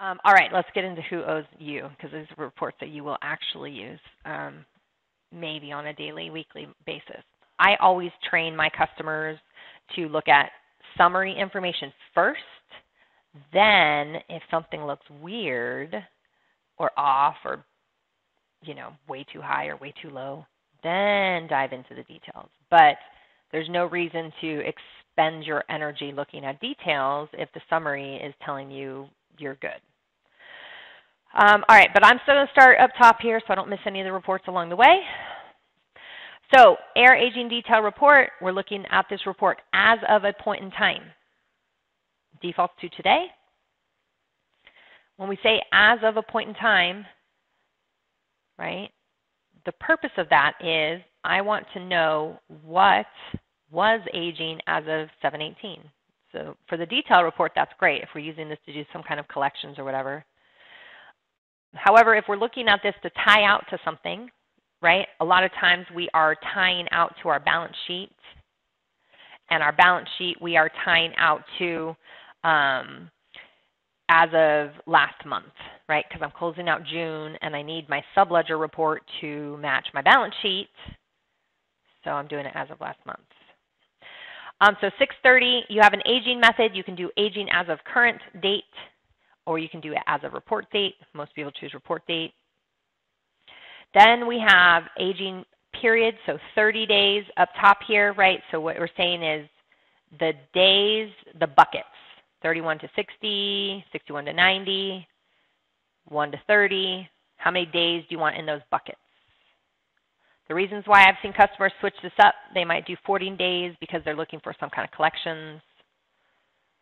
Um, all right, let's get into who owes you because these are reports that you will actually use um, maybe on a daily, weekly basis. I always train my customers to look at summary information first. Then, if something looks weird or off or you know way too high or way too low, then dive into the details. But there's no reason to expend your energy looking at details if the summary is telling you you're good. Um, all right, but I'm still going to start up top here so I don't miss any of the reports along the way. So A/R aging detail report, we're looking at this report as of a point in time. Defaults to today. When we say as of a point in time, right, the purpose of that is I want to know what was aging as of 718. So for the detail report, that's great if we're using this to do some kind of collections or whatever. However, if we're looking at this to tie out to something, right, a lot of times we are tying out to our balance sheet. And our balance sheet we are tying out to um, as of last month, right? Because I'm closing out June and I need my subledger report to match my balance sheet. So I'm doing it as of last month. Um, so 630, you have an aging method. You can do aging as of current date or you can do it as a report date. Most people choose report date. Then we have aging period, so 30 days up top here, right? So what we're saying is the days, the buckets, 31 to 60, 61 to 90, 1 to 30. How many days do you want in those buckets? The reasons why I've seen customers switch this up, they might do 14 days because they're looking for some kind of collections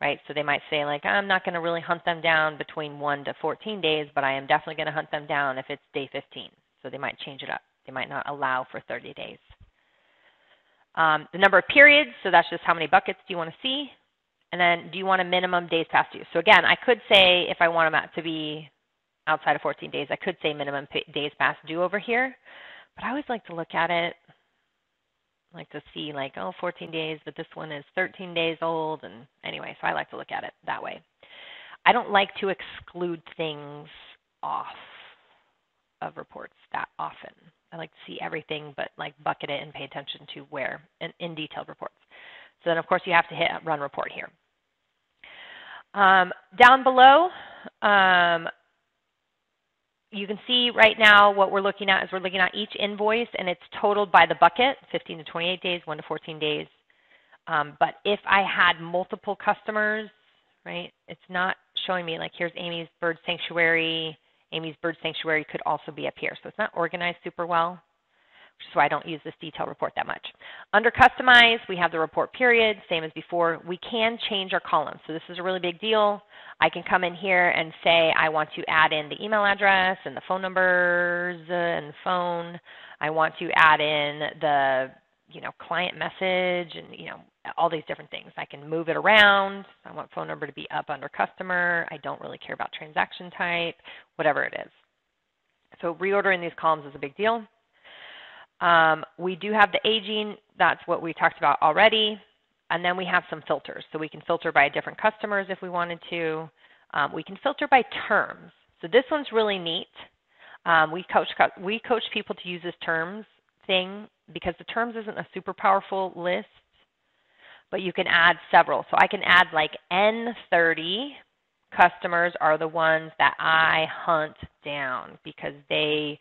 right? So they might say like, I'm not going to really hunt them down between 1 to 14 days, but I am definitely going to hunt them down if it's day 15. So they might change it up. They might not allow for 30 days. Um, the number of periods, so that's just how many buckets do you want to see. And then do you want a minimum days past due? So again, I could say if I want them to be outside of 14 days, I could say minimum days past due over here. But I always like to look at it like to see like, oh, 14 days, but this one is 13 days old. And anyway, so I like to look at it that way. I don't like to exclude things off of reports that often. I like to see everything, but like bucket it and pay attention to where in, detailed reports. So then, of course, you have to hit run report here. Um, down below, um, you can see right now what we're looking at is we're looking at each invoice and it's totaled by the bucket, 15 to 28 days, 1 to 14 days. Um, but if I had multiple customers, right, it's not showing me like here's Amy's Bird Sanctuary. Amy's Bird Sanctuary could also be up here. So it's not organized super well why I don't use this detail report that much. Under Customize, we have the report period, same as before. We can change our columns. So this is a really big deal. I can come in here and say I want to add in the email address and the phone numbers and phone. I want to add in the you know client message and you know all these different things. I can move it around. I want phone number to be up under customer. I don't really care about transaction type, whatever it is. So reordering these columns is a big deal. Um, we do have the aging, that's what we talked about already. And then we have some filters. So we can filter by different customers if we wanted to. Um, we can filter by terms. So this one's really neat. Um, we, coach, we coach people to use this terms thing because the terms isn't a super powerful list, but you can add several. So I can add like N30 customers are the ones that I hunt down because they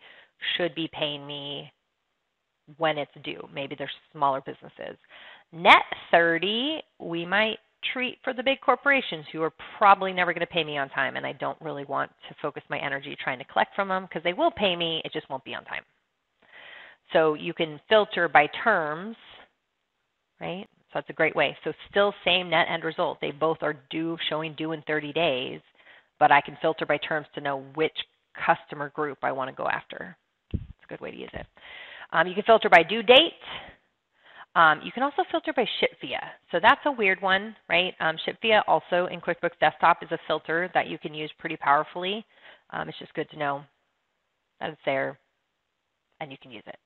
should be paying me when it's due. Maybe they're smaller businesses. Net 30, we might treat for the big corporations who are probably never going to pay me on time, and I don't really want to focus my energy trying to collect from them because they will pay me, it just won't be on time. So you can filter by terms, right? So that's a great way. So still same net end result. They both are due, showing due in 30 days, but I can filter by terms to know which customer group I want to go after. It's a good way to use it. Um, you can filter by due date. Um, you can also filter by ship via. So that's a weird one, right? Um, ship via also in QuickBooks Desktop is a filter that you can use pretty powerfully. Um, it's just good to know that it's there and you can use it.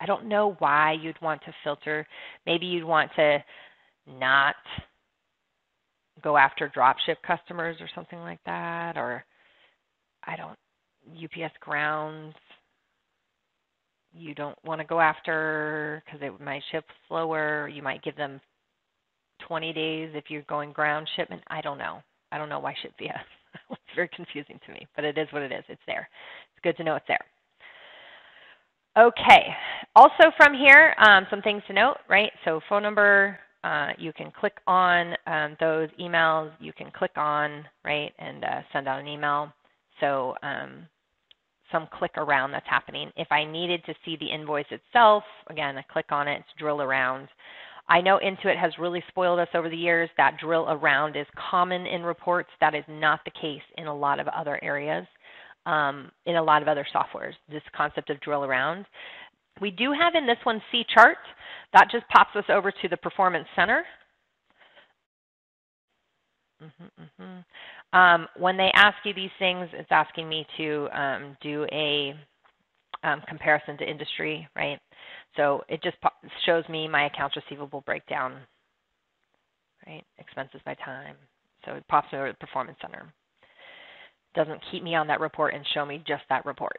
I don't know why you'd want to filter. Maybe you'd want to not go after dropship customers or something like that, or I don't, UPS grounds you don't want to go after because it might ship slower. You might give them 20 days if you're going ground shipment. I don't know. I don't know why ship via. it's very confusing to me, but it is what it is. It's there. It's good to know it's there. Okay. Also from here, um, some things to note, right? So phone number, uh, you can click on um, those emails. You can click on, right, and uh, send out an email. So um, some click around that's happening. If I needed to see the invoice itself, again, I click on it, drill around. I know Intuit has really spoiled us over the years. That drill around is common in reports. That is not the case in a lot of other areas, um, in a lot of other softwares, this concept of drill around. We do have in this one C chart. That just pops us over to the Performance Center. Mm -hmm, mm -hmm. Um, when they ask you these things, it's asking me to um, do a um, comparison to industry, right? So it just shows me my accounts receivable breakdown, right? Expenses by time. So it pops me over to the Performance Center. Doesn't keep me on that report and show me just that report.